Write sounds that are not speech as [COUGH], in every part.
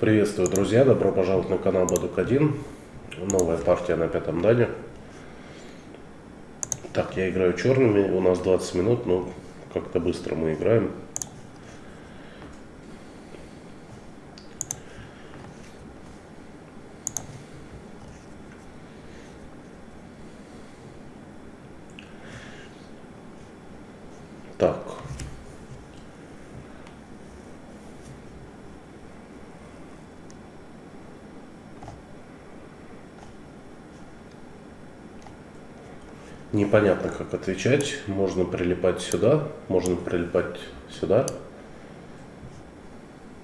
Приветствую, друзья! Добро пожаловать на канал Бадук 1. Новая партия на пятом дане. Так, я играю черными. У нас 20 минут, но как-то быстро мы играем. Так. Непонятно, как отвечать. Можно прилипать сюда, можно прилипать сюда.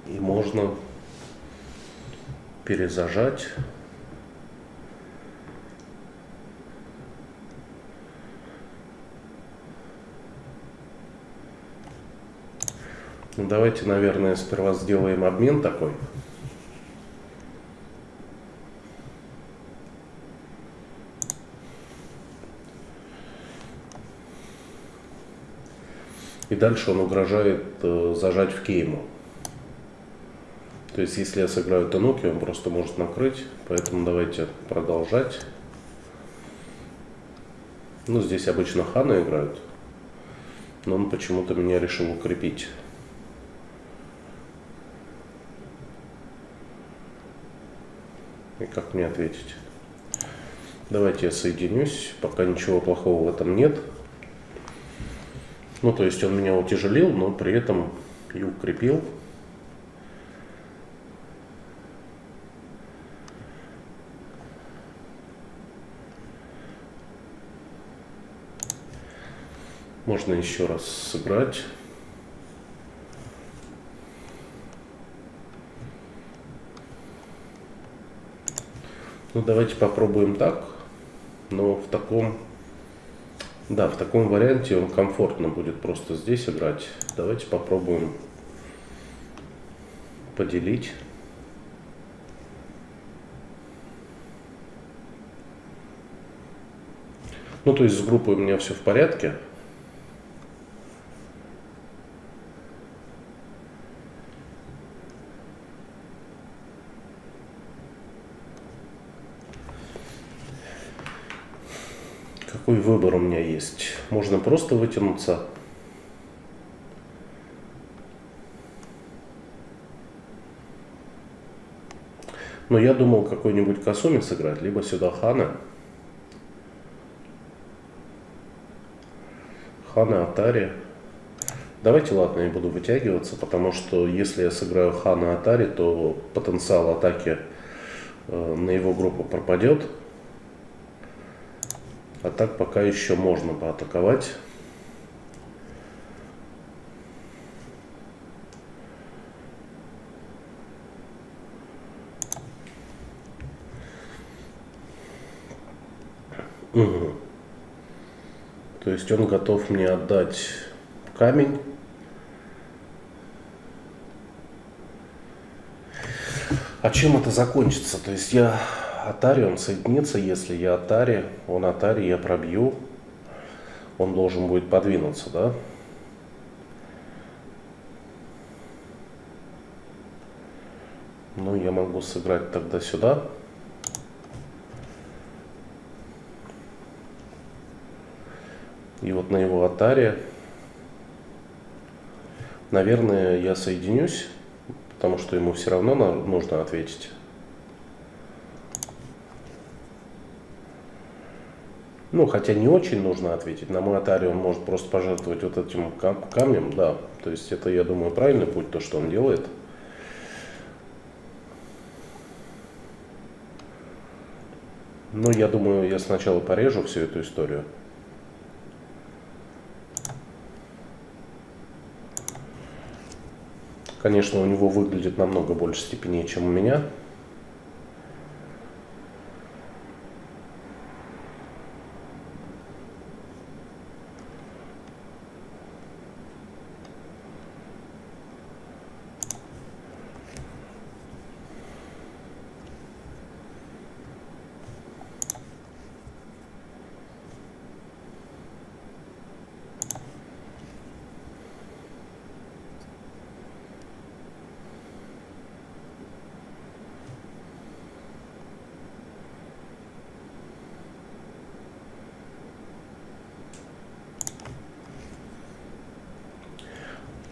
И можно перезажать. Ну, давайте, наверное, сперва сделаем обмен такой. Дальше он угрожает э, зажать в кейму. То есть, если я сыграю Тануки, он просто может накрыть. Поэтому давайте продолжать. Ну, здесь обычно ханы играют. Но он почему-то меня решил укрепить. И как мне ответить? Давайте я соединюсь. Пока ничего плохого в этом нет. Ну, то есть он меня утяжелил, но при этом и укрепил. Можно еще раз сыграть. Ну, давайте попробуем так, но в таком да, в таком варианте он комфортно будет просто здесь играть. Давайте попробуем поделить. Ну, то есть с группой у меня все в порядке. Какой выбор у меня есть. Можно просто вытянуться. Но я думал какой-нибудь Касуми сыграть, либо сюда Хана. Хана Атари. Давайте, ладно, я буду вытягиваться, потому что если я сыграю Хана Атари, то потенциал атаки э, на его группу пропадет. А так пока еще можно поатаковать. Угу. То есть он готов мне отдать камень. А чем это закончится? То есть я Атари, он соединится, если я Атари, он Атари, я пробью, он должен будет подвинуться, да? Ну, я могу сыграть тогда сюда. И вот на его Атаре, наверное, я соединюсь, потому что ему все равно нужно ответить. Ну, хотя не очень нужно ответить. На мой Атаре он может просто пожертвовать вот этим камнем, да. То есть это, я думаю, правильный путь, то, что он делает. Но я думаю, я сначала порежу всю эту историю. Конечно, у него выглядит намного больше степеней, чем у меня.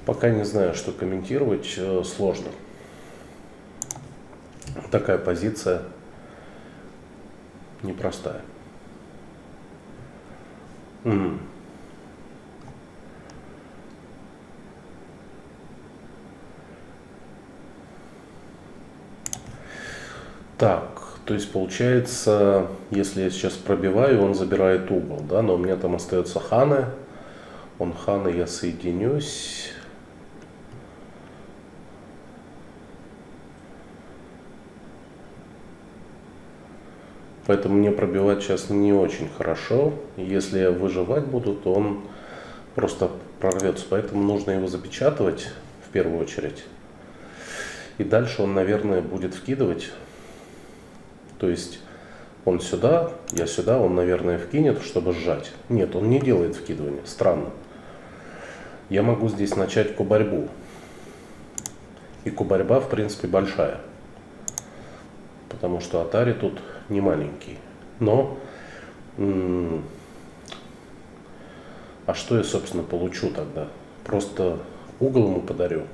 Пока не знаю, что комментировать, э, сложно. Такая позиция непростая. Mm. Так, то есть получается, если я сейчас пробиваю, он забирает угол, да, но у меня там остается ханы. Он ханы, я соединюсь. Поэтому мне пробивать сейчас не очень хорошо. Если я выживать буду, то он просто прорвется. Поэтому нужно его запечатывать в первую очередь. И дальше он, наверное, будет вкидывать. То есть он сюда, я сюда, он, наверное, вкинет, чтобы сжать. Нет, он не делает вкидывания. Странно. Я могу здесь начать кубарьбу. И кубарьба, в принципе, большая. Потому что Атари тут не маленький. Но, а что я, собственно, получу тогда? Просто угол ему подарю.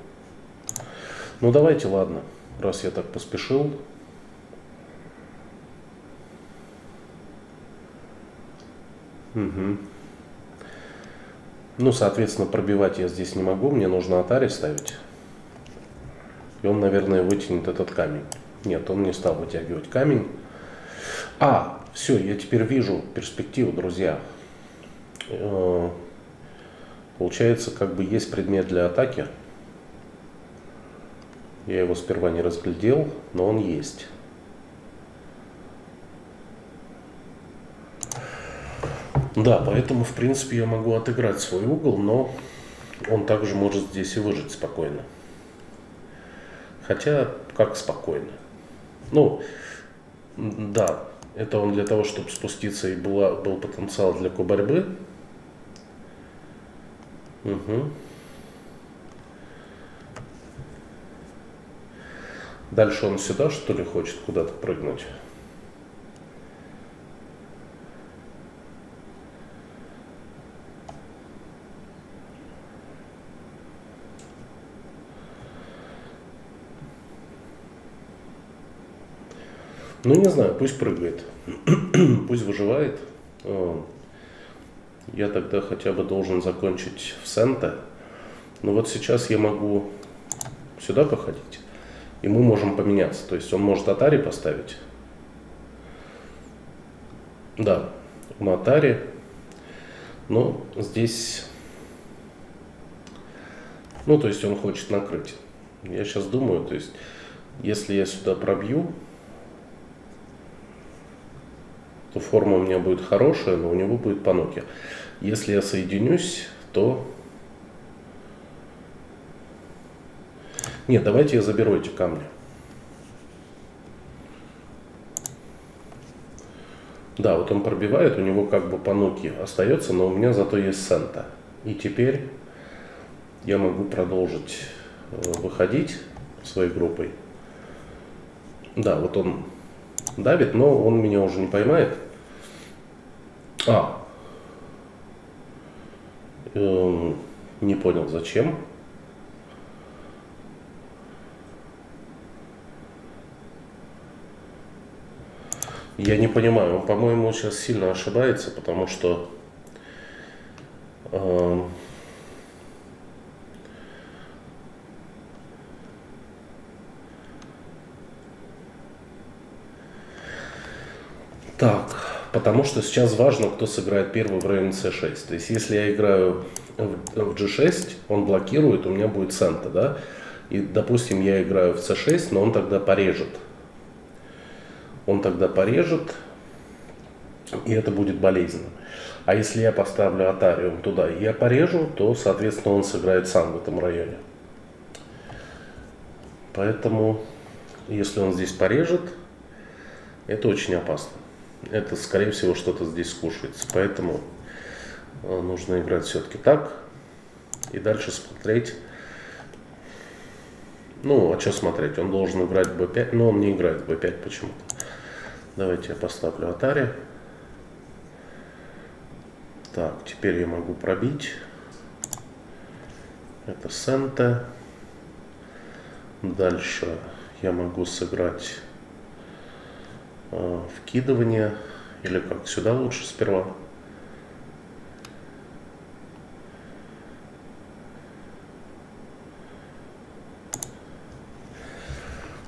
Ну давайте, ладно, раз я так поспешил. Угу. Ну, соответственно, пробивать я здесь не могу, мне нужно атари ставить. И он, наверное, вытянет этот камень. Нет, он не стал вытягивать камень. А, все, я теперь вижу перспективу, друзья. Э, получается, как бы есть предмет для атаки. Я его сперва не разглядел, но он есть. Да, поэтому, в принципе, я могу отыграть свой угол, но он также может здесь и выжить спокойно. Хотя, как спокойно. Ну, да, это он для того, чтобы спуститься и была, был потенциал для борьбы. Угу. Дальше он сюда, что ли, хочет куда-то прыгнуть? Ну, не знаю, пусть прыгает, [CLEARS THROAT] пусть выживает. Я тогда хотя бы должен закончить в Сента. Но вот сейчас я могу сюда походить, и мы можем поменяться. То есть он может Атари поставить. Да, на Атари. Но здесь... Ну, то есть он хочет накрыть. Я сейчас думаю, то есть, если я сюда пробью, то форма у меня будет хорошая, но у него будет по ноге. Если я соединюсь, то... Нет, давайте я заберу эти камни. Да, вот он пробивает, у него как бы по ноге остается, но у меня зато есть сента. И теперь я могу продолжить э, выходить своей группой. Да, вот он давит, но он меня уже не поймает. А. Эм, не понял, зачем. Я не понимаю, он, по-моему, сейчас сильно ошибается, потому что э, Так, потому что сейчас важно, кто сыграет первый в районе c6. То есть, если я играю в g6, он блокирует, у меня будет цента, да? И, допустим, я играю в c6, но он тогда порежет. Он тогда порежет, и это будет болезненно. А если я поставлю атариум туда и я порежу, то, соответственно, он сыграет сам в этом районе. Поэтому, если он здесь порежет, это очень опасно это, скорее всего, что-то здесь скушается. Поэтому э, нужно играть все-таки так. И дальше смотреть. Ну, а что смотреть? Он должен играть b5, но он не играет b5 почему-то. Давайте я поставлю Atari. Так, теперь я могу пробить. Это Сента. Дальше я могу сыграть вкидывание. Или как сюда лучше сперва.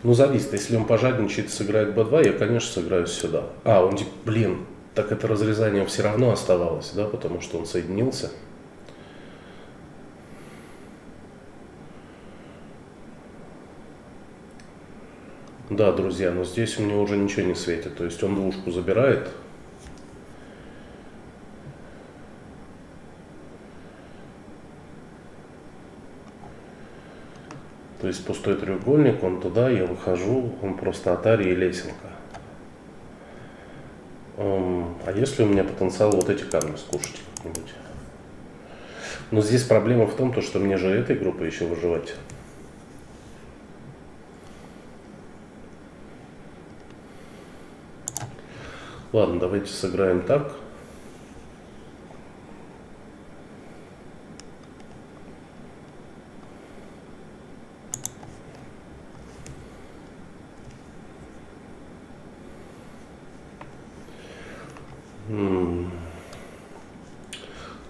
Ну, зависит. Если он пожадничает, сыграет b2, я, конечно, сыграю сюда. А, он блин, так это разрезание все равно оставалось, да, потому что он соединился. Да, друзья, но здесь у меня уже ничего не светит. То есть он двушку забирает, То есть пустой треугольник, он туда, я выхожу, он просто от арии лесенка. А если у меня потенциал вот эти камни скушать как-нибудь? Но здесь проблема в том, то, что мне же этой группы еще выживать. Ладно, давайте сыграем так.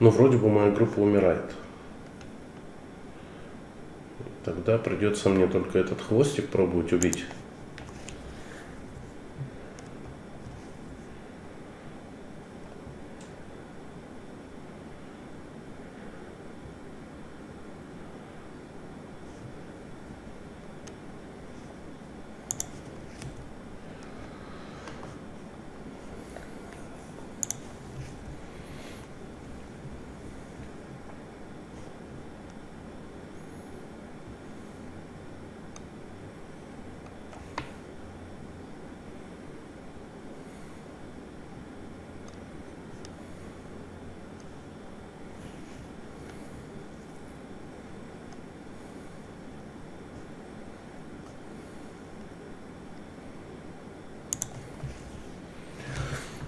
Ну, вроде бы моя группа умирает. Тогда придется мне только этот хвостик пробовать убить.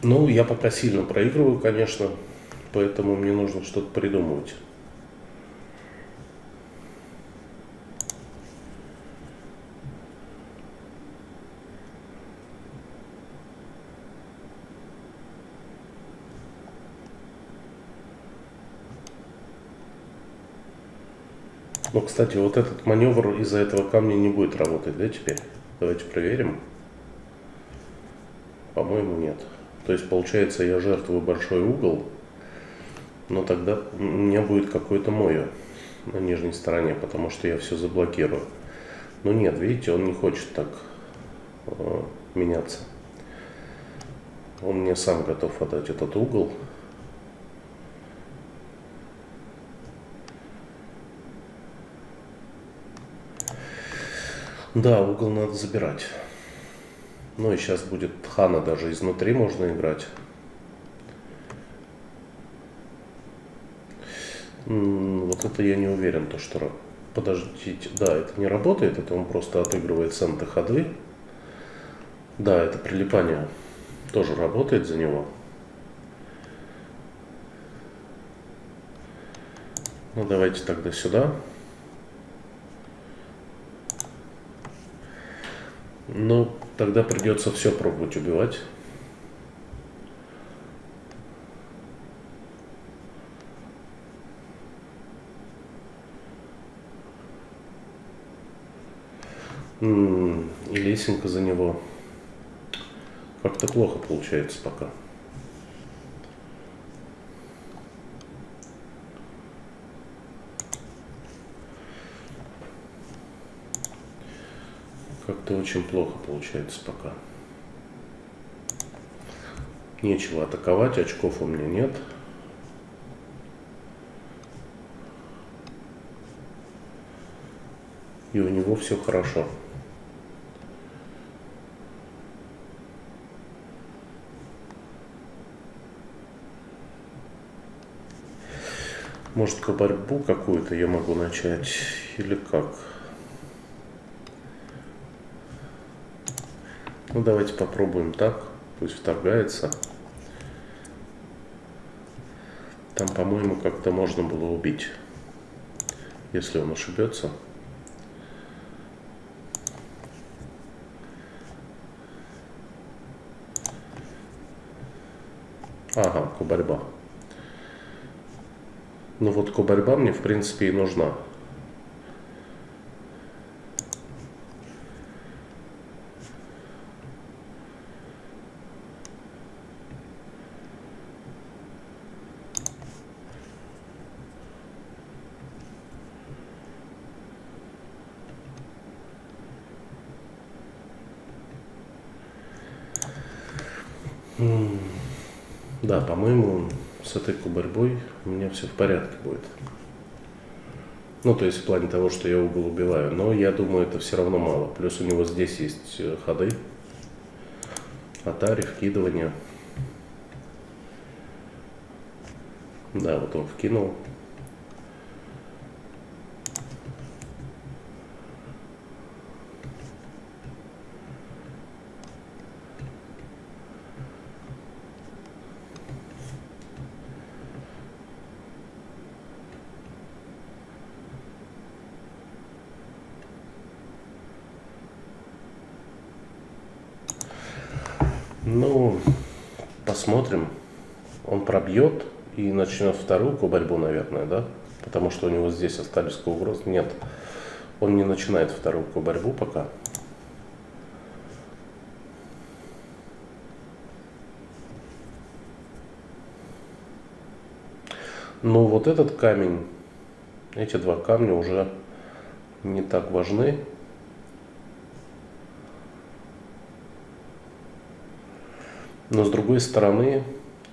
Ну, я пока сильно проигрываю, конечно, поэтому мне нужно что-то придумывать. Ну, кстати, вот этот маневр из-за этого камня не будет работать, да, теперь? Давайте проверим. По-моему, нет. То есть, получается, я жертвую большой угол, но тогда у меня будет какой-то мой на нижней стороне, потому что я все заблокирую. Но нет, видите, он не хочет так э, меняться. Он мне сам готов отдать этот угол. Да, угол надо забирать. Ну и сейчас будет хана даже изнутри можно играть. Вот это я не уверен, то что... Подождите, да, это не работает, это он просто отыгрывает центы ходы. Да, это прилипание тоже работает за него. Ну давайте тогда сюда. Ну, Тогда придется все пробовать убивать. И лесенка за него. Как-то плохо получается пока. Как-то очень плохо получается пока. Нечего атаковать, очков у меня нет. И у него все хорошо. Может, борьбу какую-то я могу начать или как? Ну, давайте попробуем так. Пусть вторгается. Там, по-моему, как-то можно было убить. если он ошибется. Ага, кубарьба. Ну вот кубарьба мне в принципе и нужна. Да, по-моему, с этой кубарьбой у меня все в порядке будет. Ну, то есть в плане того, что я угол убиваю. Но я думаю, это все равно мало. Плюс у него здесь есть э, ходы. Атари, вкидывание. Да, вот он вкинул. Ну, посмотрим. Он пробьет и начнет вторую борьбу, наверное, да? Потому что у него здесь остались угрозы. Нет, он не начинает вторую борьбу пока. Ну, вот этот камень, эти два камня уже не так важны. Но с другой стороны,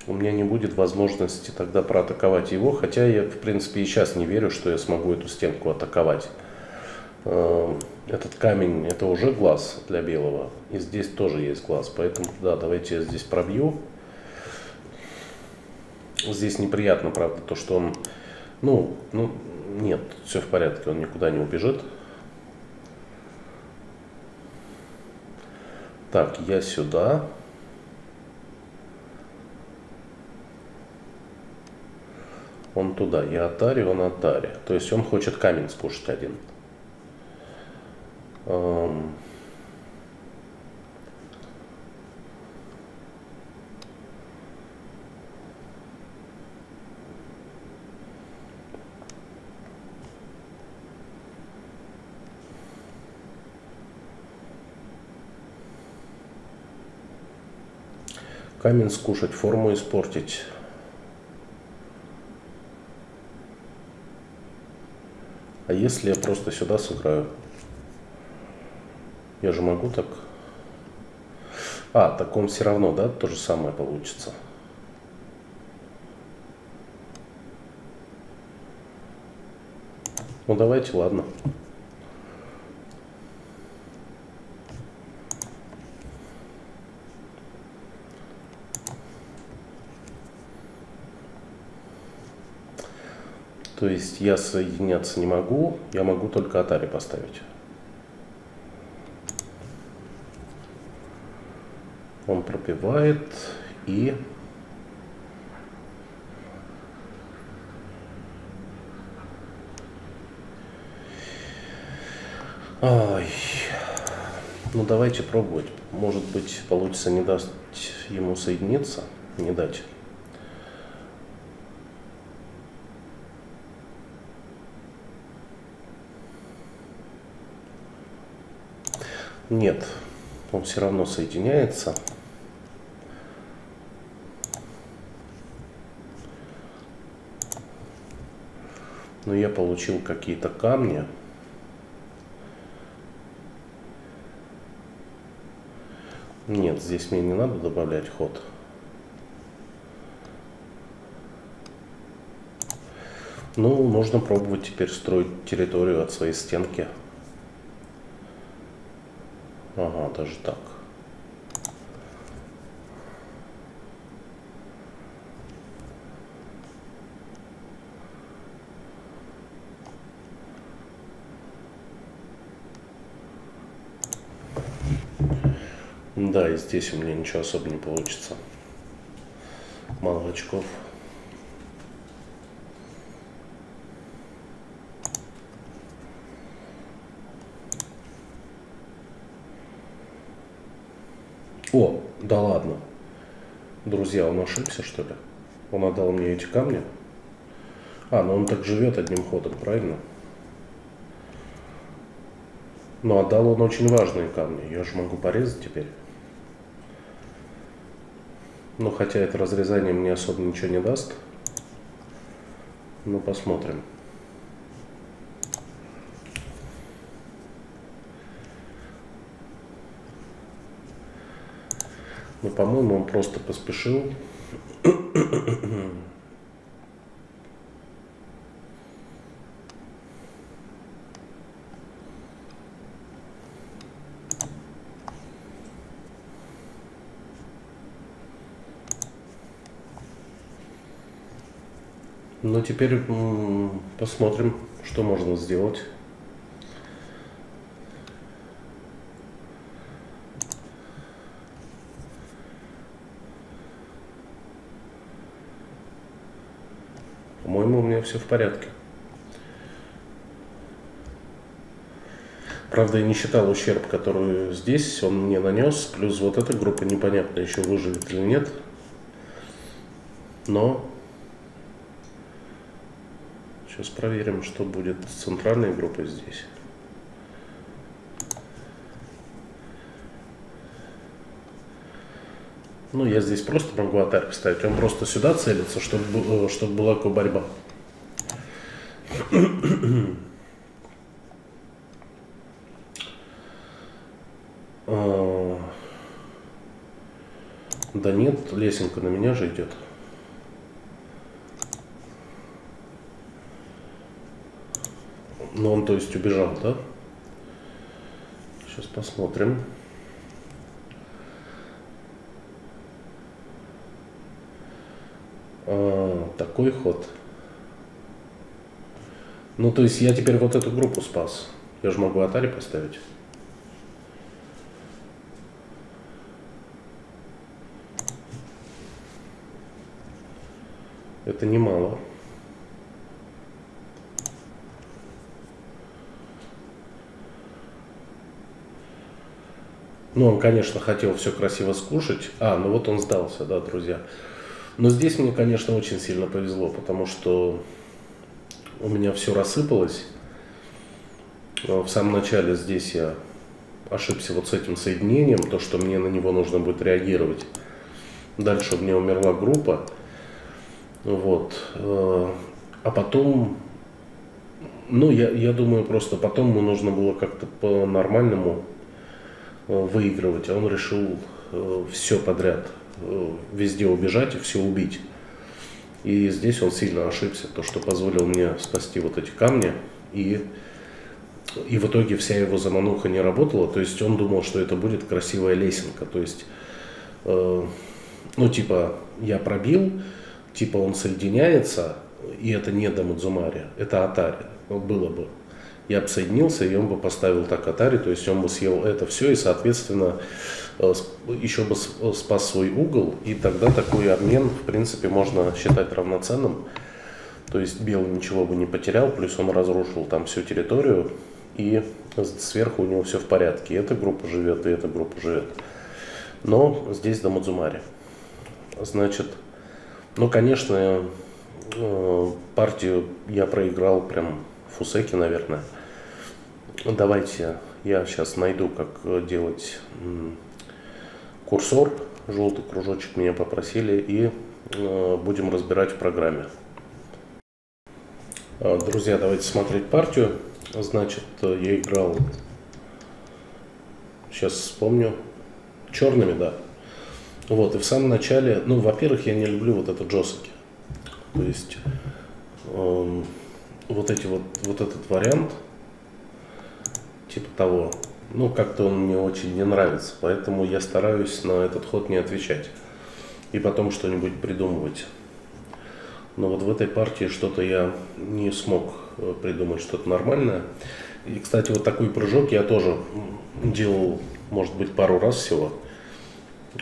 у меня не будет возможности тогда проатаковать его, хотя я, в принципе, и сейчас не верю, что я смогу эту стенку атаковать. Эм, этот камень, это уже глаз для белого, и здесь тоже есть глаз, поэтому, да, давайте я здесь пробью. Здесь неприятно, правда, то, что он, ну, ну, нет, все в порядке, он никуда не убежит. Так, я сюда. Он туда, я Атари, он Атари. То есть он хочет камень скушать один. Камень скушать, форму испортить. А если я просто сюда сыграю? Я же могу так... А, так он все равно, да, то же самое получится. Ну давайте, ладно. То есть я соединяться не могу, я могу только Atari поставить. Он пропивает и Ай. Ну давайте пробовать. Может быть получится не дать ему соединиться, не дать. Нет, он все равно соединяется. Но я получил какие-то камни. Нет, здесь мне не надо добавлять ход. Ну, можно пробовать теперь строить территорию от своей стенки. Ага, даже так. Да, и здесь у меня ничего особо не получится. Мало очков. О, да ладно. Друзья, он ошибся, что ли? Он отдал мне эти камни? А, ну он так живет одним ходом, правильно? Но отдал он очень важные камни. Я же могу порезать теперь. Ну, хотя это разрезание мне особо ничего не даст. Ну, посмотрим. Ну, по-моему, он просто поспешил. Ну, теперь посмотрим, что можно сделать. Меня все в порядке. Правда, я не считал ущерб, который здесь он мне нанес, плюс вот эта группа непонятно еще выживет или нет. Но Сейчас проверим, что будет с центральной группой здесь. Ну, я здесь просто могу атаку поставить. Он просто сюда целится, чтобы, э, чтобы была борьба. А, да нет, лесенка на меня же идет. Ну, он, то есть, убежал, да? Сейчас посмотрим. А, такой ход. Ну, то есть, я теперь вот эту группу спас. Я же могу Атари поставить. Это немало. Ну, он, конечно, хотел все красиво скушать. А, ну вот он сдался, да, друзья. Но здесь мне, конечно, очень сильно повезло, потому что у меня все рассыпалось. В самом начале здесь я ошибся вот с этим соединением, то, что мне на него нужно будет реагировать. Дальше у меня умерла группа. Вот. А потом, ну, я, я думаю, просто потом ему нужно было как-то по-нормальному Э, выигрывать, а он решил э, все подряд, э, везде убежать и все убить. И здесь он сильно ошибся, то, что позволил мне спасти вот эти камни, и, и в итоге вся его замануха не работала, то есть он думал, что это будет красивая лесенка, то есть, э, ну, типа, я пробил, типа он соединяется, и это не до Мадзумари, это Атари, было бы я бы соединился, и он бы поставил так Атари, то есть он бы съел это все, и, соответственно, э, еще бы э, спас свой угол, и тогда такой обмен, в принципе, можно считать равноценным. То есть белый ничего бы не потерял, плюс он разрушил там всю территорию, и сверху у него все в порядке. И эта группа живет, и эта группа живет. Но здесь до Мадзумари. Значит, ну, конечно, э, партию я проиграл прям Фусеки, наверное. Давайте я сейчас найду, как э, делать курсор. Желтый кружочек меня попросили и э, будем разбирать в программе. А, друзья, давайте смотреть партию. Значит, э, я играл, сейчас вспомню, черными, да. Вот, и в самом начале, ну, во-первых, я не люблю вот это джосаки. То есть, эм, вот эти вот, вот этот вариант, типа того, ну, как-то он мне очень не нравится, поэтому я стараюсь на этот ход не отвечать и потом что-нибудь придумывать. Но вот в этой партии что-то я не смог э, придумать что-то нормальное. И, кстати, вот такой прыжок я тоже делал, может быть, пару раз всего.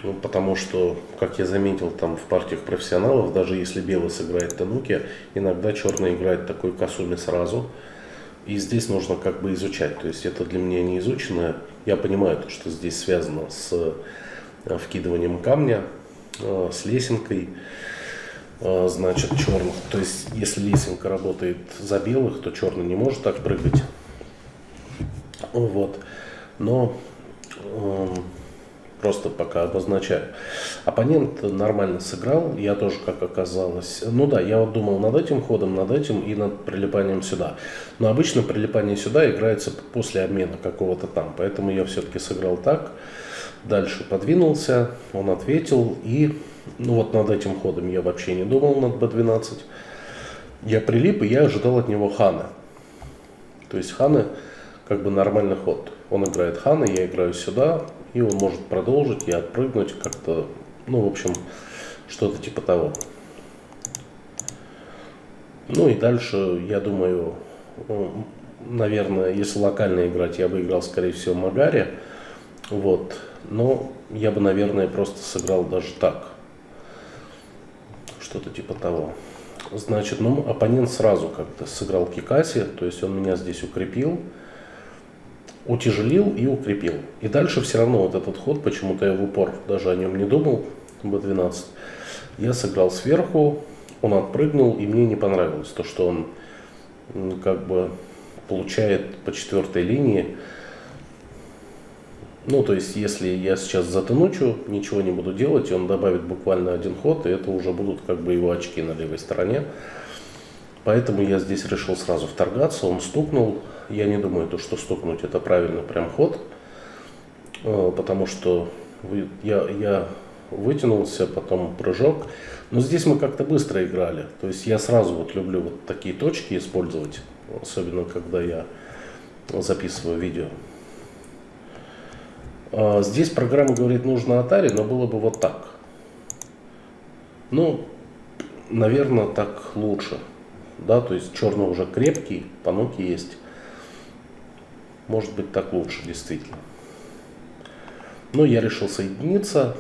Ну, потому что, как я заметил там в партиях профессионалов, даже если белый сыграет тануки, иногда черный играет такой косуми сразу. И здесь нужно как бы изучать. То есть это для меня не изученное. Я понимаю, то, что здесь связано с э, вкидыванием камня э, с лесенкой, э, значит, черных. То есть, если лесенка работает за белых, то черный не может так прыгать. Вот. Но э, просто пока обозначаю. Оппонент нормально сыграл, я тоже, как оказалось. Ну да, я вот думал над этим ходом, над этим и над прилипанием сюда. Но обычно прилипание сюда играется после обмена какого-то там, поэтому я все-таки сыграл так. Дальше подвинулся, он ответил, и ну вот над этим ходом я вообще не думал, над b12. Я прилип, и я ожидал от него хана. То есть ханы как бы нормальный ход. Он играет хана, я играю сюда, и он может продолжить и отпрыгнуть как-то, ну, в общем, что-то типа того. Ну и дальше, я думаю, наверное, если локально играть, я бы играл, скорее всего, Магари. Вот. Но я бы, наверное, просто сыграл даже так. Что-то типа того. Значит, ну, оппонент сразу как-то сыграл Кикаси, то есть он меня здесь укрепил утяжелил и укрепил. И дальше все равно вот этот ход, почему-то я в упор даже о нем не думал, b12, я сыграл сверху, он отпрыгнул, и мне не понравилось то, что он как бы получает по четвертой линии. Ну, то есть, если я сейчас затынучу, ничего не буду делать, и он добавит буквально один ход, и это уже будут как бы его очки на левой стороне. Поэтому я здесь решил сразу вторгаться, он стукнул. Я не думаю, то, что стукнуть это правильный прям ход, э, потому что я, я вытянулся, потом прыжок. Но здесь мы как-то быстро играли. То есть я сразу вот люблю вот такие точки использовать, особенно когда я записываю видео. А здесь программа говорит, нужно Atari, но было бы вот так. Ну, наверное, так лучше да, то есть черный уже крепкий, пануки есть. Может быть так лучше, действительно. Но я решил соединиться,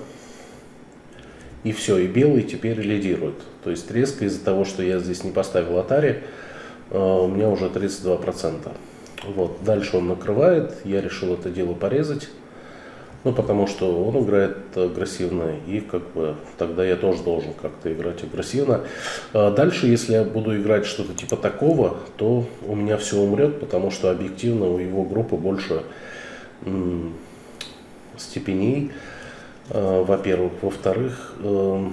и все, и белый теперь лидирует. То есть резко из-за того, что я здесь не поставил Atari, э, у меня уже 32%. Вот, дальше он накрывает, я решил это дело порезать. Ну, потому что он играет агрессивно, и как бы тогда я тоже должен как-то играть агрессивно. А дальше, если я буду играть что-то типа такого, то у меня все умрет, потому что объективно у его группы больше степеней, э, во-первых. Во-вторых, э,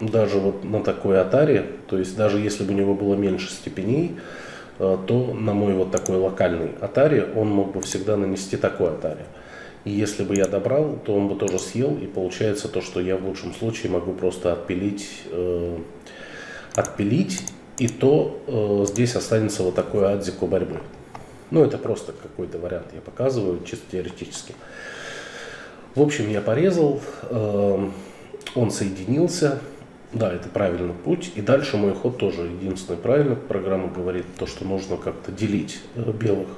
даже вот на такой атаре, то есть даже если бы у него было меньше степеней, э, то на мой вот такой локальный атаре он мог бы всегда нанести такой атаре. И если бы я добрал, то он бы тоже съел, и получается то, что я в лучшем случае могу просто отпилить, э, отпилить, и то э, здесь останется вот такой адзик у борьбы. Ну, это просто какой-то вариант я показываю, чисто теоретически. В общем, я порезал, э, он соединился, да, это правильный путь. И дальше мой ход тоже единственный правильный. Программа говорит то, что нужно как-то делить э, белых.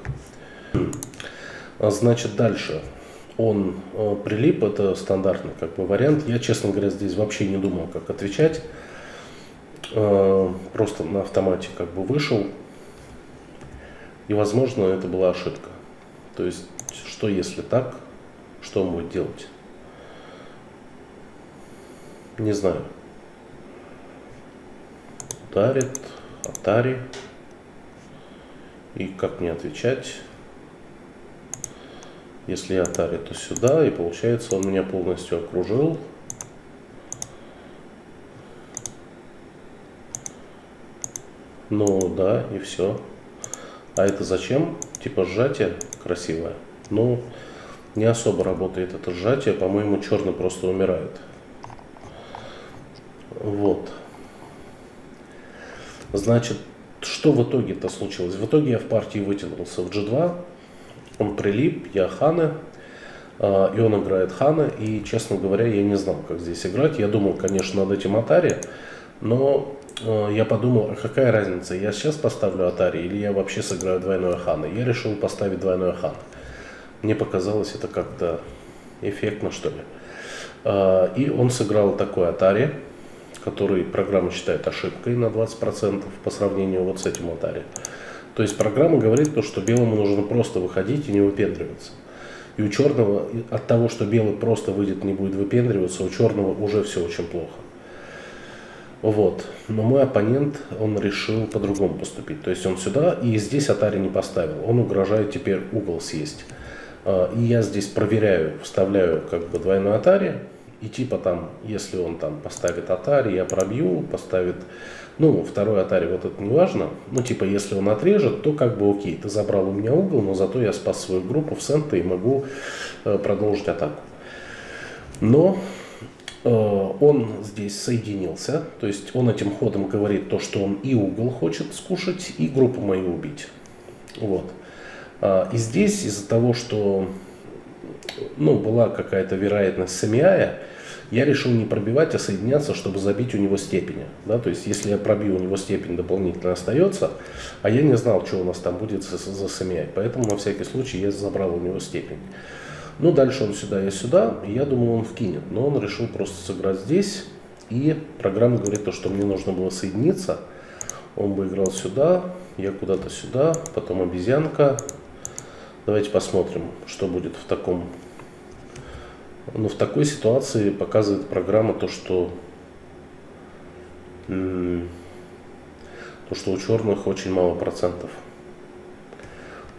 Значит, дальше он э, прилип, это стандартный как бы вариант. Я, честно говоря, здесь вообще не думал, как отвечать. Э, просто на автомате как бы вышел. И, возможно, это была ошибка. То есть, что если так, что он будет делать? Не знаю. Ударит, Атари. И как мне отвечать? Если я таре, то сюда, и получается он меня полностью окружил. Ну да, и все. А это зачем? Типа сжатие красивое. Ну, не особо работает это сжатие. По-моему, черный просто умирает. Вот. Значит, что в итоге-то случилось? В итоге я в партии вытянулся в G2, он прилип, я Хана, и он играет Хана, и, честно говоря, я не знал, как здесь играть. Я думал, конечно, над этим Атари, но а, я подумал, а какая разница, я сейчас поставлю Атари или я вообще сыграю двойное Хана. Я решил поставить двойное Хана. Мне показалось это как-то эффектно, что ли. А, и он сыграл такой Атари, который программа считает ошибкой на 20% по сравнению вот с этим Атари. То есть программа говорит то, что белому нужно просто выходить и не выпендриваться. И у черного от того, что белый просто выйдет, не будет выпендриваться, у черного уже все очень плохо. Вот. Но мой оппонент, он решил по-другому поступить. То есть он сюда, и здесь Атари не поставил. Он угрожает теперь угол съесть. А, и я здесь проверяю, вставляю как бы двойной Атари. И типа там, если он там поставит Атари, я пробью, поставит... Ну, второй Атари, вот это не важно. Ну, типа, если он отрежет, то как бы окей, ты забрал у меня угол, но зато я спас свою группу в центре и могу э, продолжить атаку. Но Э, он здесь соединился, то есть он этим ходом говорит то, что он и угол хочет скушать, и группу мою убить. Вот. А, и здесь из-за того, что ну, была какая-то вероятность самиая, я решил не пробивать, а соединяться, чтобы забить у него степени. Да? То есть, если я пробью, у него степень дополнительно остается, а я не знал, что у нас там будет за, за. Поэтому, на всякий случай, я забрал у него степень. Ну, дальше он сюда, я сюда, я думал, он вкинет. Но он решил просто сыграть здесь, и программа говорит то, что мне нужно было соединиться. Он бы играл сюда, я куда-то сюда, потом обезьянка. Давайте посмотрим, что будет в таком... Ну, в такой ситуации показывает программа то, что... То, что у черных очень мало процентов.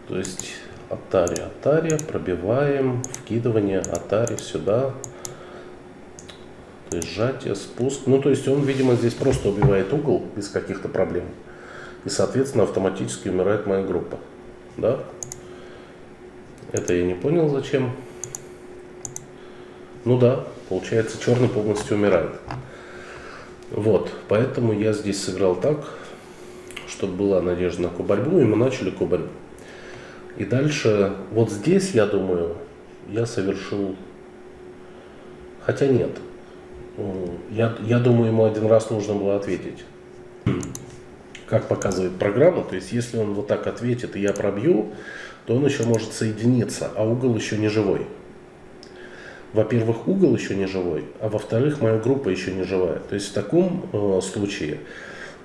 То есть Атари, Атари, пробиваем, вкидывание, Атари сюда. То есть сжатие, спуск. Ну, то есть он, видимо, здесь просто убивает угол без каких-то проблем. И, соответственно, автоматически умирает моя группа. Да? Это я не понял, зачем. Ну да, получается, черный полностью умирает. Вот, поэтому я здесь сыграл так, чтобы была надежда на кубарьбу, и мы начали кубарьбу. И дальше, вот здесь, я думаю, я совершил, хотя нет, я, я думаю, ему один раз нужно было ответить. Как показывает программа, то есть если он вот так ответит и я пробью, то он еще может соединиться, а угол еще не живой. Во-первых, угол еще не живой, а во-вторых, моя группа еще не живая. То есть в таком э, случае,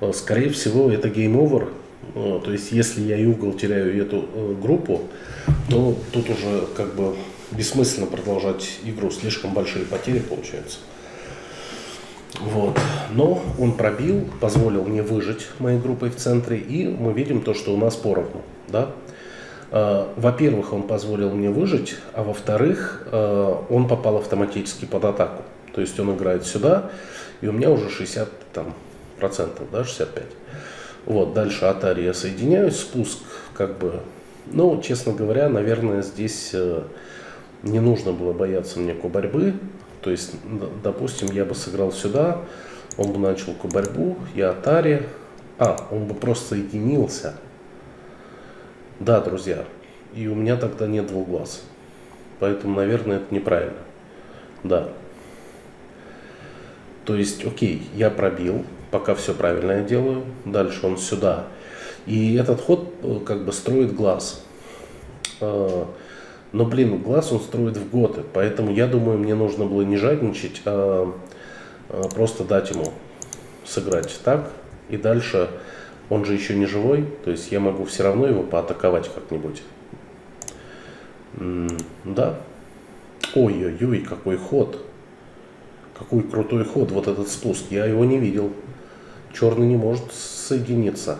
э, скорее всего, это game over, то есть, если я и угол теряю эту э, группу, то тут уже как бы бессмысленно продолжать игру, слишком большие потери получаются. Вот. Но он пробил, позволил мне выжить моей группой в центре, и мы видим то, что у нас поровну. Да? А, во-первых, он позволил мне выжить, а во-вторых, э, он попал автоматически под атаку. То есть он играет сюда, и у меня уже 60 там, процентов, да, 65. Вот, дальше Atari я соединяюсь, спуск как бы, ну, честно говоря, наверное, здесь э, не нужно было бояться мне борьбы. То есть, допустим, я бы сыграл сюда, он бы начал борьбу, я Atari, а, он бы просто соединился. Да, друзья, и у меня тогда нет двух глаз. Поэтому, наверное, это неправильно. Да. То есть, окей, я пробил, пока все правильно я делаю, дальше он сюда. И этот ход э, как бы строит глаз. Э, но, блин, глаз он строит в готы, поэтому я думаю, мне нужно было не жадничать, а, а просто дать ему сыграть так. И дальше он же еще не живой, то есть я могу все равно его поатаковать как-нибудь. Да. Ой-ой-ой, какой ход. Какой крутой ход, вот этот спуск. Я его не видел черный не может соединиться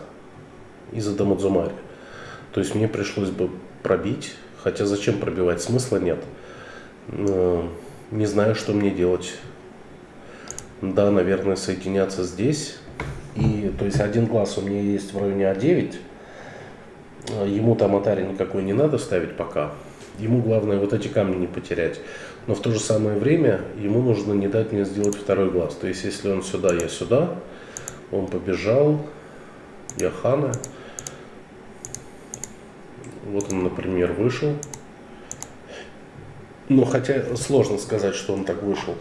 из-за Дамадзумари. То есть мне пришлось бы пробить, хотя зачем пробивать, смысла нет. Не знаю, что мне делать. Да, наверное, соединяться здесь. И, то есть один глаз у меня есть в районе А9. Э, ему там атари никакой не надо ставить пока. Ему главное вот эти камни не потерять. Но в то же самое время ему нужно не дать мне сделать второй глаз. То есть если он сюда, я сюда, он побежал, Яхана. Вот он, например, вышел. Но хотя сложно сказать, что он так вышел.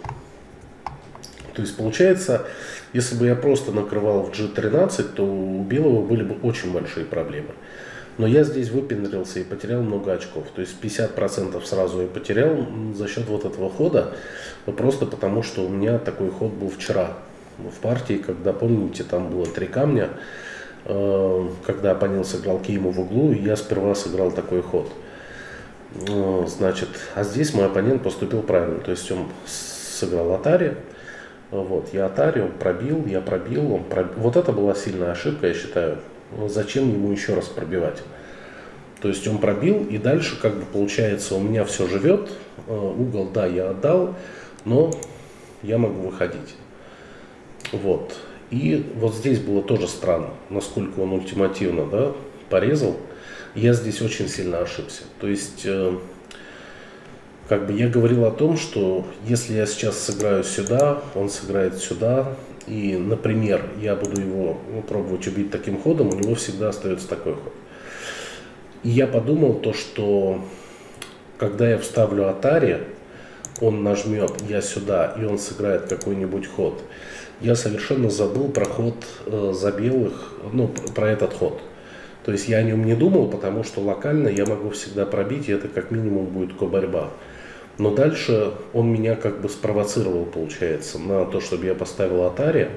То есть получается, если бы я просто накрывал в G13, то у Белого были бы очень большие проблемы. Но я здесь выпендрился и потерял много очков. То есть 50% сразу я потерял за счет вот этого хода. Просто потому, что у меня такой ход был вчера в партии, когда, помните, там было три камня, э, когда оппонент сыграл Киему в углу, и я сперва сыграл такой ход. Э, значит, а здесь мой оппонент поступил правильно. То есть он сыграл Атари. Вот, я Атари, он пробил, я пробил, он пробил. Вот это была сильная ошибка, я считаю. Зачем ему еще раз пробивать? То есть он пробил, и дальше как бы получается у меня все живет. Э, угол, да, я отдал, но я могу выходить. Вот. И вот здесь было тоже странно, насколько он ультимативно да, порезал. Я здесь очень сильно ошибся. То есть, э, как бы я говорил о том, что если я сейчас сыграю сюда, он сыграет сюда, и, например, я буду его ну, пробовать убить таким ходом, у него всегда остается такой ход. И я подумал то, что когда я вставлю Атари, он нажмет я сюда, и он сыграет какой-нибудь ход. Я совершенно забыл про ход э, за белых, ну, про этот ход. То есть я о нем не думал, потому что локально я могу всегда пробить, и это как минимум будет ко-борьба. Но дальше он меня как бы спровоцировал, получается, на то, чтобы я поставил Атари.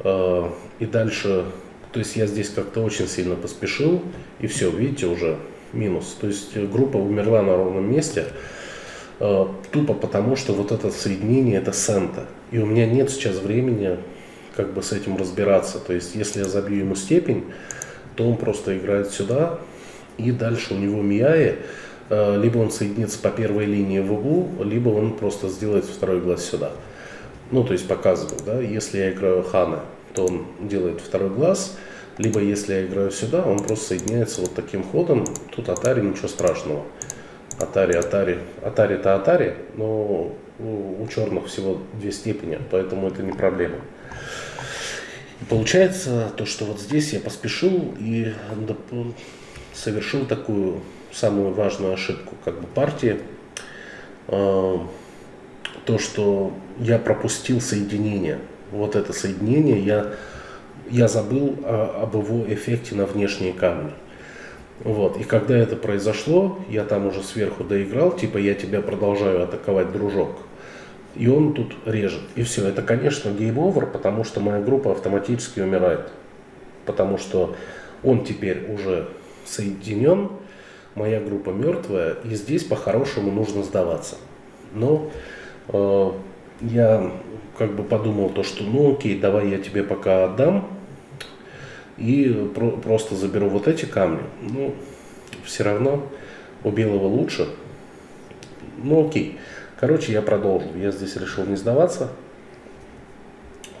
Э, и дальше, то есть я здесь как-то очень сильно поспешил, и все, видите, уже минус. То есть группа умерла на ровном месте. Э, тупо потому, что вот это соединение это сента. И у меня нет сейчас времени как бы с этим разбираться. То есть если я забью ему степень, то он просто играет сюда, и дальше у него Мияи, либо он соединится по первой линии в углу, либо он просто сделает второй глаз сюда. Ну, то есть показываю, да, если я играю Хана, то он делает второй глаз, либо если я играю сюда, он просто соединяется вот таким ходом, тут Атари ничего страшного. Атари, Атари. Атари-то Атари, но у черных всего две степени, поэтому это не проблема. И получается то, что вот здесь я поспешил и совершил такую самую важную ошибку как бы партии. А, то, что я пропустил соединение. Вот это соединение, я, я забыл об его эффекте на внешние камни. Вот. И когда это произошло, я там уже сверху доиграл, типа я тебя продолжаю атаковать, дружок. И он тут режет. И все. Это, конечно, game over, потому что моя группа автоматически умирает. Потому что он теперь уже соединен, моя группа мертвая, и здесь по-хорошему нужно сдаваться. Но э, я как бы подумал то, что ну окей, давай я тебе пока отдам, и про просто заберу вот эти камни. Ну, все равно у белого лучше. Ну, окей. Короче, я продолжил. Я здесь решил не сдаваться.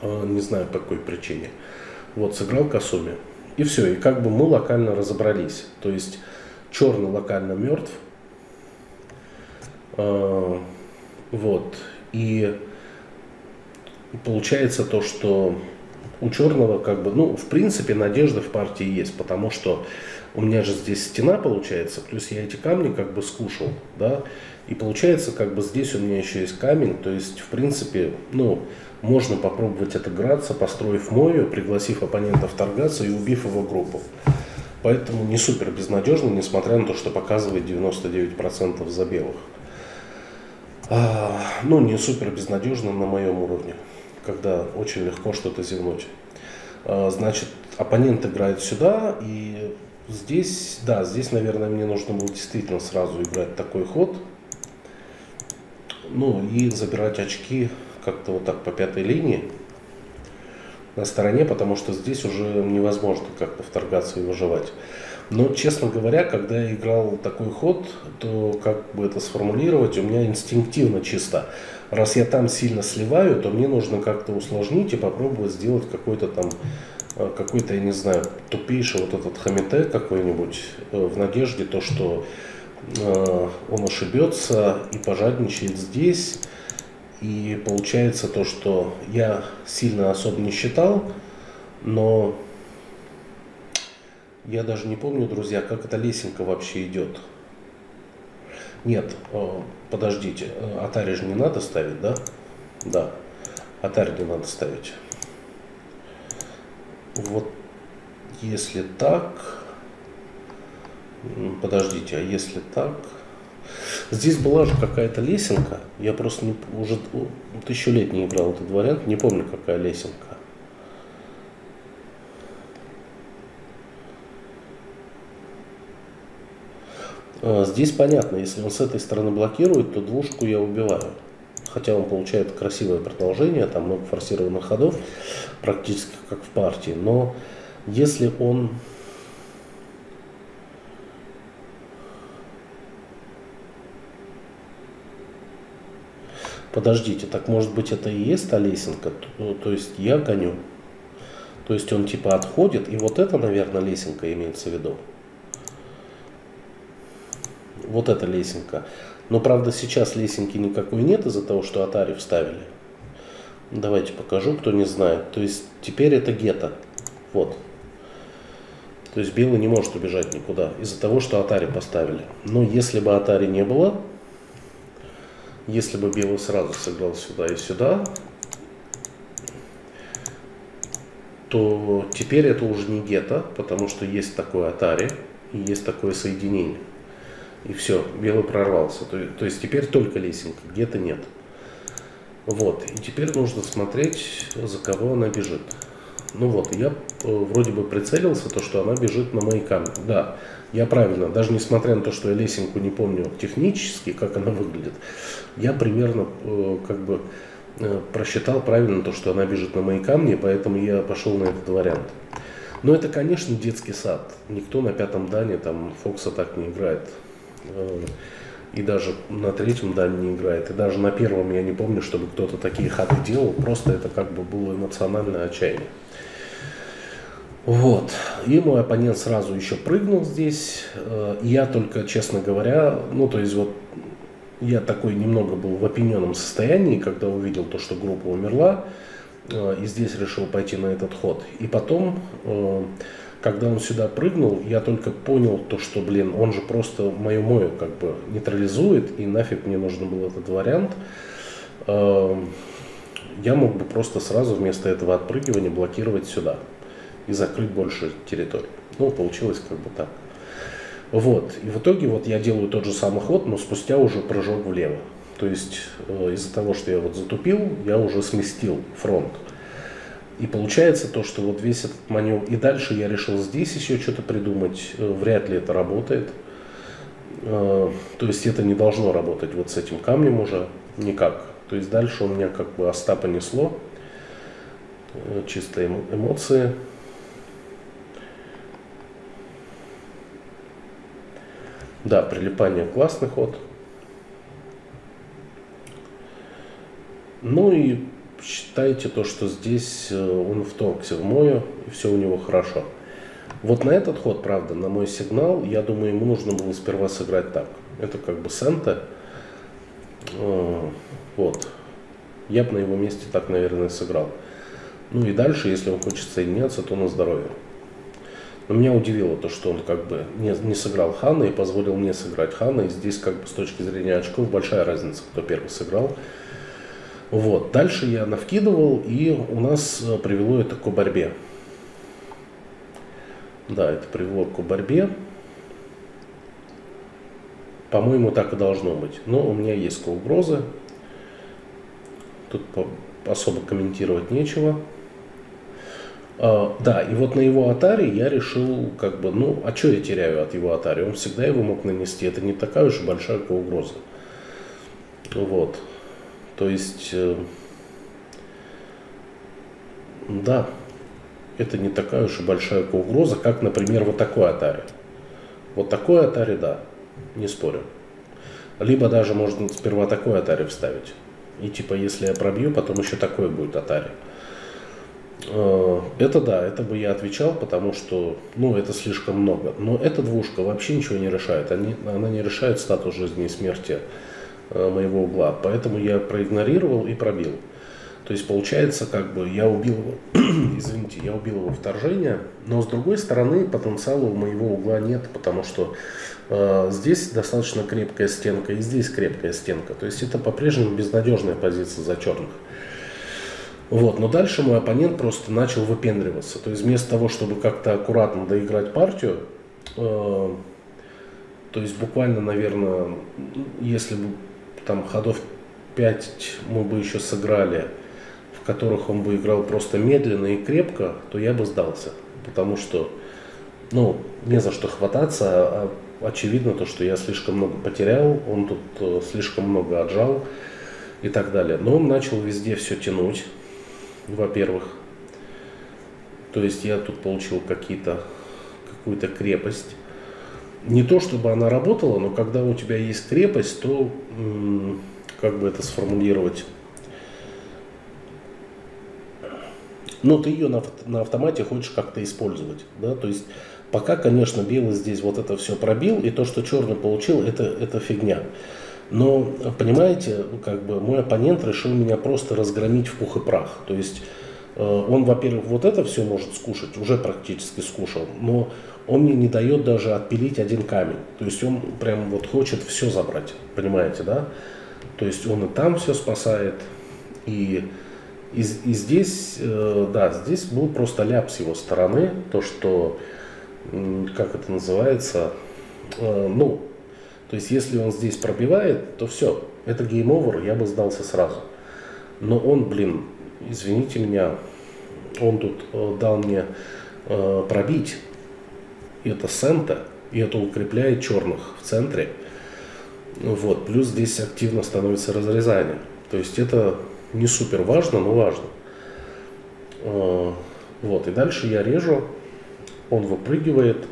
А, не знаю по какой причине. Вот, сыграл Касуми. И все. И как бы мы локально разобрались. То есть, черный локально мертв. А, вот. И получается то, что у черного как бы, ну, в принципе, надежда в партии есть, потому что у меня же здесь стена получается, плюс я эти камни как бы скушал, да, и получается как бы здесь у меня еще есть камень, то есть, в принципе, ну, можно попробовать отыграться, построив мою, пригласив оппонента вторгаться и убив его группу. Поэтому не супер безнадежно, несмотря на то, что показывает 99% за белых. А, ну, не супер безнадежно на моем уровне когда очень легко что-то зевнуть. А, значит, оппонент играет сюда, и здесь, да, здесь, наверное, мне нужно было действительно сразу играть такой ход. Ну, и забирать очки как-то вот так по пятой линии на стороне, потому что здесь уже невозможно как-то вторгаться и выживать. Но, честно говоря, когда я играл такой ход, то, как бы это сформулировать, у меня инстинктивно чисто. Раз я там сильно сливаю, то мне нужно как-то усложнить и попробовать сделать какой-то там, э, какой-то, я не знаю, тупейший вот этот хамите какой-нибудь, э, в надежде то, что э, он ошибется и пожадничает здесь. И получается то, что я сильно особо не считал, но я даже не помню, друзья, как эта лесенка вообще идет. Нет, подождите, Атари же не надо ставить, да? Да, Атари не надо ставить. Вот если так, подождите, а если так, здесь была же какая-то лесенка, я просто не, уже тысячу лет не играл этот вариант, не помню какая лесенка. А, здесь понятно, если он с этой стороны блокирует, то двушку я убиваю. Хотя он получает красивое продолжение, там много форсированных ходов, практически как в партии. Но если он Подождите, так может быть это и есть та лесенка? То, то есть я гоню. То есть он типа отходит, и вот это, наверное, лесенка имеется в виду. Вот эта лесенка. Но правда сейчас лесенки никакой нет из-за того, что Атари вставили. Давайте покажу, кто не знает. То есть теперь это гетто. Вот. То есть белый не может убежать никуда из-за того, что Атари поставили. Но если бы Атари не было, если бы белый сразу сыграл сюда и сюда, то теперь это уже не гетто, потому что есть такой атари и есть такое соединение. И все, белый прорвался. То, то есть теперь только лесенка, гетто нет. Вот, и теперь нужно смотреть, за кого она бежит. Ну вот, я э, вроде бы прицелился, то, что она бежит на мои камни. Да, я правильно, даже несмотря на то, что я лесенку не помню технически, как она выглядит, я примерно э, как бы э, просчитал правильно то, что она бежит на мои камни, поэтому я пошел на этот вариант. Но это, конечно, детский сад. Никто на пятом дане там Фокса так не играет. И даже на третьем дане не играет. И даже на первом я не помню, чтобы кто-то такие ходы делал. Просто это как бы было эмоциональное отчаяние. Вот. И мой оппонент сразу еще прыгнул здесь. Э, я только, честно говоря, ну то есть вот я такой немного был в опьяненном состоянии, когда увидел то, что группа умерла, э, и здесь решил пойти на этот ход. И потом, э, когда он сюда прыгнул, я только понял то, что, блин, он же просто мою мою как бы нейтрализует, и нафиг мне нужен был этот вариант. Я мог бы просто сразу вместо этого отпрыгивания блокировать сюда и закрыть больше территории. Ну, получилось как бы так. Вот. И в итоге вот я делаю тот же самый ход, но спустя уже прыжок влево. То есть э, из-за того, что я вот затупил, я уже сместил фронт. И получается то, что вот весь этот маневр... И дальше я решил здесь еще что-то придумать. Э, вряд ли это работает. Э, то есть это не должно работать вот с этим камнем уже никак. То есть дальше у меня как бы Остапа несло. Чисто эмоции. Да, прилипание классный ход. Ну и считайте то, что здесь э, он вторгся в мою, и все у него хорошо. Вот на этот ход, правда, на мой сигнал, я думаю, ему нужно было сперва сыграть так. Это как бы сента. Э, вот. Я бы на его месте так, наверное, сыграл. Ну и дальше, если он хочет соединяться, то на здоровье. Но меня удивило то, что он как бы не, не сыграл Хана и позволил мне сыграть Хана. И здесь как бы с точки зрения очков большая разница, кто первый сыграл. Вот. Дальше я навкидывал, и у нас э, привело это к борьбе. Да, это привело к борьбе. По-моему, так и должно быть. Но у меня есть угрозы. Тут особо комментировать нечего. Uh, да, и вот на его Atari я решил, как бы, ну, а что я теряю от его Atari? Он всегда его мог нанести, это не такая уж большая угроза. Вот. То есть, э, да, это не такая уж и большая угроза, как, например, вот такой Atari. Вот такой Atari, да, не спорю. Либо даже можно сперва такой Atari вставить. И типа, если я пробью, потом еще такой будет Atari. Э, это да, это бы я отвечал, потому что, ну, это слишком много. Но эта двушка вообще ничего не решает. Они, она не решает статус жизни и смерти э, моего угла. Поэтому я проигнорировал и пробил. То есть получается, как бы я убил его, [CLEARS THROAT] извините, я убил его вторжение, но с другой стороны потенциала у моего угла нет, потому что э, здесь достаточно крепкая стенка и здесь крепкая стенка. То есть это по-прежнему безнадежная позиция за черных. Вот, но дальше мой оппонент просто начал выпендриваться. То есть вместо того, чтобы как-то аккуратно доиграть партию, э, то есть буквально, наверное, если бы там ходов 5 мы бы еще сыграли, в которых он бы играл просто медленно и крепко, то я бы сдался. Потому что, ну, не за что хвататься, а очевидно то, что я слишком много потерял, он тут э, слишком много отжал и так далее. Но он начал везде все тянуть, во-первых. То есть я тут получил какие-то, какую-то крепость. Не то, чтобы она работала, но когда у тебя есть крепость, то, как бы это сформулировать, но ты ее на, на автомате хочешь как-то использовать. Да? То есть пока, конечно, белый здесь вот это все пробил, и то, что черный получил, это, это фигня. Но, понимаете, как бы мой оппонент решил меня просто разгромить в пух и прах. То есть э, он, во-первых, вот это все может скушать, уже практически скушал, но он мне не дает даже отпилить один камень. То есть он прям вот хочет все забрать, понимаете, да? То есть он и там все спасает, и и, и здесь, э, да, здесь был просто ляп с его стороны, то, что, как это называется, э, ну, то есть если он здесь пробивает, то все, это game over, я бы сдался сразу. Но он, блин, извините меня, он тут э, дал мне пробить, и это сенте, и это укрепляет черных в центре. Вот, плюс здесь активно становится разрезание. То есть это не супер важно, но важно. А, вот, и дальше я режу, он выпрыгивает.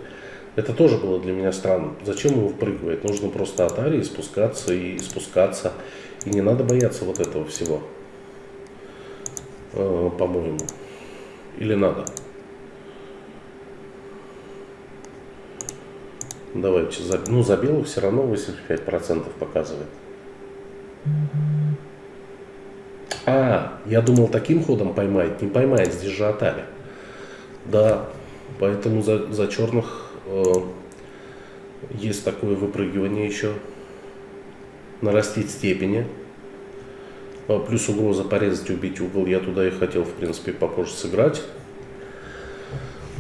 Это тоже было для меня странно. Зачем он выпрыгивает? Нужно просто от арии спускаться и спускаться. И не надо бояться вот этого всего. А, по-моему. Или надо? Давайте, за, ну за белых все равно 85% показывает. А, я думал, таким ходом поймает. Не поймает, здесь же Атари. Да, поэтому за, за черных э, есть такое выпрыгивание еще. Нарастить степени. А, плюс угроза порезать, убить угол. Я туда и хотел, в принципе, попозже сыграть.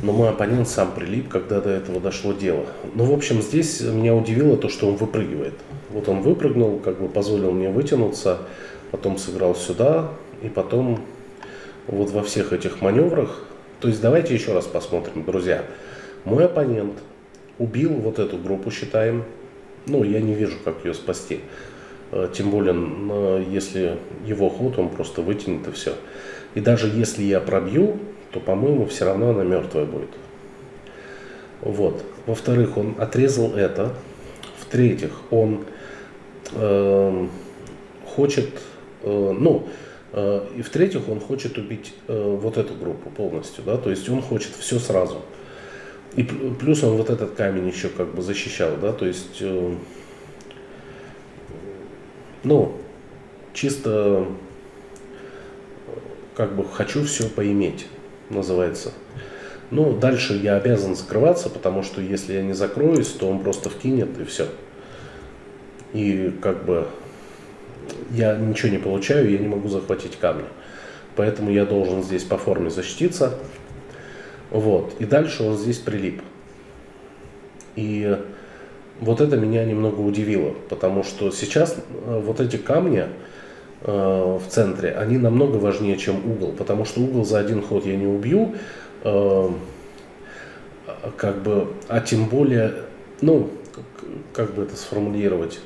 Но мой оппонент сам прилип, когда до этого дошло дело. Ну, в общем, здесь меня удивило то, что он выпрыгивает. Вот он выпрыгнул, как бы позволил мне вытянуться потом сыграл сюда, и потом вот во всех этих маневрах. То есть давайте еще раз посмотрим, друзья. Мой оппонент убил вот эту группу, считаем. Ну, я не вижу, как ее спасти. Э, тем более, если его ход, он просто вытянет и все. И даже если я пробью, то, по-моему, все равно она мертвая будет. Вот. Во-вторых, он отрезал это. В-третьих, он э, хочет Э, ну, э, и в-третьих, он хочет убить э, вот эту группу полностью, да, то есть он хочет все сразу. И плюс он вот этот камень еще как бы защищал, да, то есть, ну, чисто как бы хочу все поиметь, называется. Ну, дальше я обязан закрываться, потому что если я не закроюсь, то он просто вкинет и все. И как бы я ничего не получаю, я не могу захватить камни. Поэтому я должен здесь по форме защититься. Вот. И дальше он здесь прилип. И вот это меня немного удивило, потому что сейчас э, вот эти камни э, в центре, они намного важнее, чем угол, потому что угол за один ход я не убью, э, как бы, а тем более, ну, как бы это сформулировать,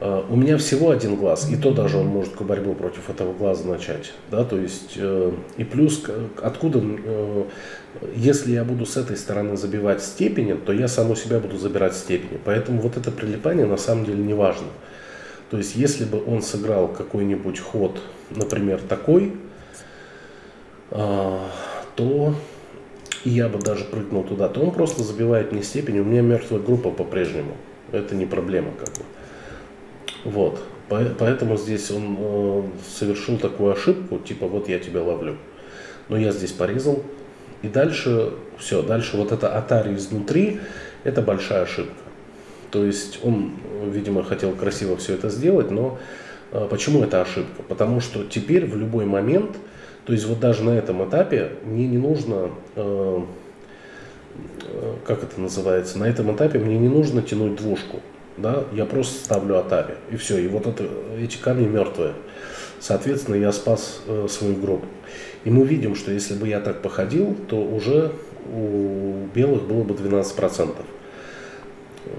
у меня всего один глаз, и то даже он может борьбу против этого глаза начать. Да? То есть, э, и плюс, откуда, э, если я буду с этой стороны забивать степени, то я сам у себя буду забирать степени. Поэтому вот это прилипание на самом деле не важно. То есть, если бы он сыграл какой-нибудь ход, например, такой, то и я бы даже прыгнул туда, то он просто забивает мне степень, у меня мертвая группа по-прежнему. Это не проблема как бы. Вот. Поэтому здесь он э, совершил такую ошибку, типа вот я тебя ловлю. Но я здесь порезал. И дальше, все, дальше вот это атари изнутри, это большая ошибка. То есть он, видимо, хотел красиво все это сделать, но э, почему это ошибка? Потому что теперь в любой момент, то есть вот даже на этом этапе мне не нужно, э как это называется, на этом этапе мне не нужно тянуть двушку да, я просто ставлю атари, и все, и вот это, эти камни мертвые. Соответственно, я спас э, свою группу. И мы видим, что если бы я так походил, то уже у белых было бы 12%.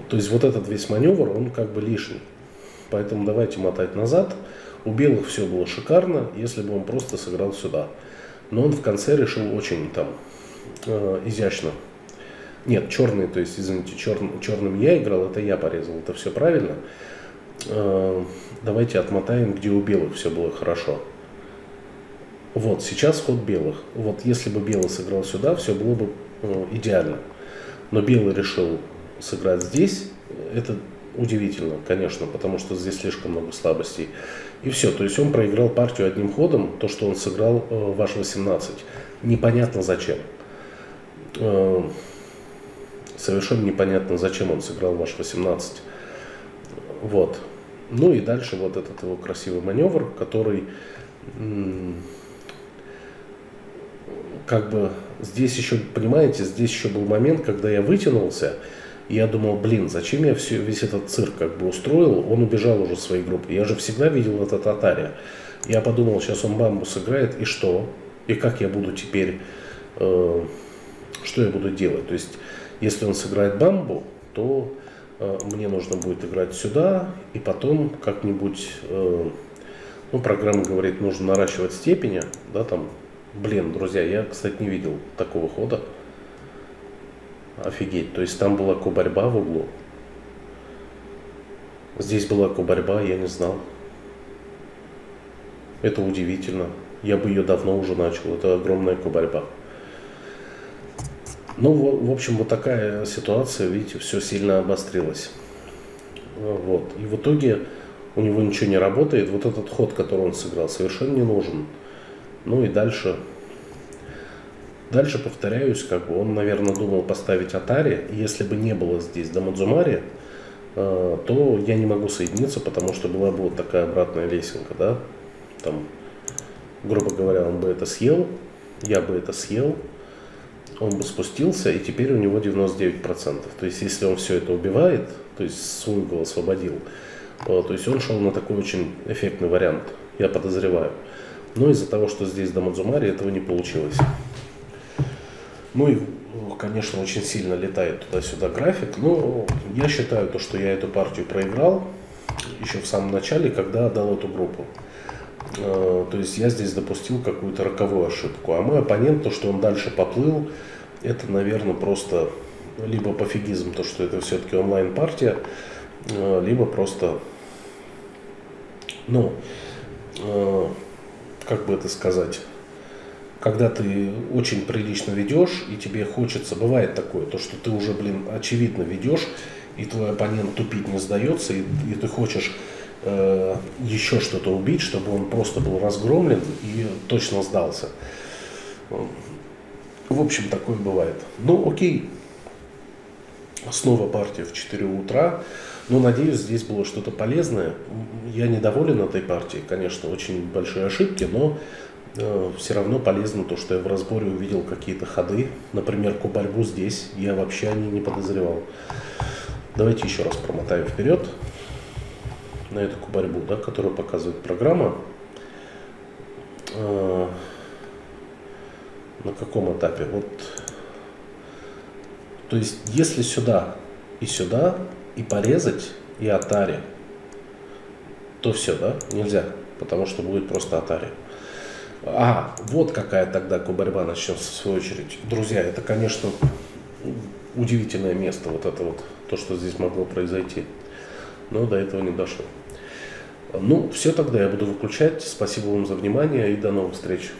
То есть вот этот весь маневр, он как бы лишний. Поэтому давайте мотать назад. У белых все было шикарно, если бы он просто сыграл сюда. Но он в конце решил очень там э, изящно. Нет, черный, то есть, извините, чер, черным я играл, это я порезал, это все правильно. Э, давайте отмотаем, где у белых все было хорошо. Вот, сейчас ход белых. Вот, если бы белый сыграл сюда, все было бы э, идеально. Но белый решил сыграть здесь. Это удивительно, конечно, потому что здесь слишком много слабостей. И все, то есть он проиграл партию одним ходом, то, что он сыграл э, ваш 18. Непонятно зачем. Э, совершенно непонятно, зачем он сыграл ваш 18. Вот. Ну и дальше вот этот его красивый маневр, который как бы здесь еще, понимаете, здесь еще был момент, когда я вытянулся, и я думал, блин, зачем я все, весь этот цирк как бы устроил, он убежал уже в своей группе. Я же всегда видел этот Атария. Я подумал, сейчас он бамбу сыграет, и что? И как я буду теперь, э, что я буду делать? То есть, если он сыграет бамбу, то э, мне нужно будет играть сюда, и потом как-нибудь, э, ну, программа говорит, нужно наращивать степени, да, там, блин, друзья, я, кстати, не видел такого хода. Офигеть. То есть там была кубарьба в углу. Здесь была кубарьба, я не знал. Это удивительно. Я бы ее давно уже начал. Это огромная кубарьба. Ну, в, общем, вот такая ситуация, видите, все сильно обострилось. Вот. И в итоге у него ничего не работает. Вот этот ход, который он сыграл, совершенно не нужен. Ну и дальше Дальше повторяюсь, как бы он, наверное, думал поставить Атари. Если бы не было здесь Дамадзумари, э, то я не могу соединиться, потому что была бы вот такая обратная лесенка, да. Там, грубо говоря, он бы это съел, я бы это съел, он бы спустился, и теперь у него 99%. То есть, если он все это убивает, то есть свой угол освободил, то, то есть он шел на такой очень эффектный вариант, я подозреваю. Но из-за того, что здесь Дамадзумари, этого не получилось. Ну и, конечно, очень сильно летает туда-сюда график. Но я считаю, то, что я эту партию проиграл еще в самом начале, когда отдал эту группу. Э, то есть я здесь допустил какую-то роковую ошибку. А мой оппонент, то, что он дальше поплыл, это, наверное, просто либо пофигизм, то, что это все-таки онлайн-партия, э, либо просто, ну, э, как бы это сказать, когда ты очень прилично ведешь, и тебе хочется, бывает такое, то, что ты уже, блин, очевидно ведешь, и твой оппонент тупить не сдается, и, и ты хочешь э, еще что-то убить, чтобы он просто был разгромлен и точно сдался. В общем, такое бывает. Ну, окей. Снова партия в 4 утра. Но надеюсь, здесь было что-то полезное. Я недоволен этой партией, конечно, очень большие ошибки, но Э, все равно полезно то, что я в разборе увидел какие-то ходы. Например, кубальбу здесь я вообще о ней не подозревал. Давайте еще раз промотаем вперед на эту кубальбу, да, которую показывает программа. Э, на каком этапе? Вот, то есть, если сюда и сюда, и порезать, и атари, то все, да, нельзя, потому что будет просто атари. А, вот какая тогда борьба начнется в свою очередь. Друзья, это, конечно, удивительное место, вот это вот, то, что здесь могло произойти. Но до этого не дошло. Ну, все тогда я буду выключать. Спасибо вам за внимание и до новых встреч.